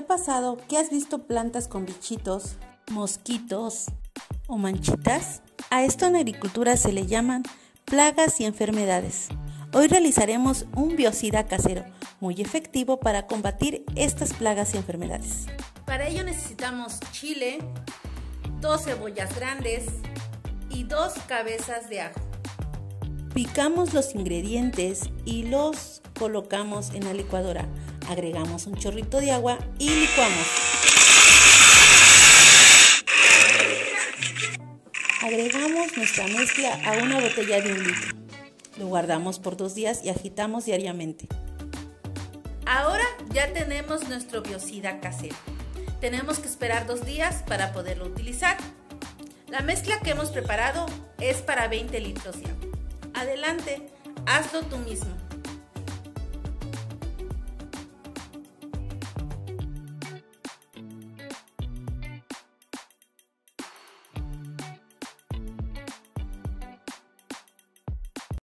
pasado que has visto plantas con bichitos, mosquitos o manchitas? A esto en agricultura se le llaman plagas y enfermedades. Hoy realizaremos un biocida casero muy efectivo para combatir estas plagas y enfermedades. Para ello necesitamos chile, dos cebollas grandes y dos cabezas de ajo. Picamos los ingredientes y los colocamos en la licuadora. Agregamos un chorrito de agua y licuamos. Agregamos nuestra mezcla a una botella de un litro. Lo guardamos por dos días y agitamos diariamente. Ahora ya tenemos nuestro biocida casero. Tenemos que esperar dos días para poderlo utilizar. La mezcla que hemos preparado es para 20 litros de agua. Adelante, hazlo tú mismo.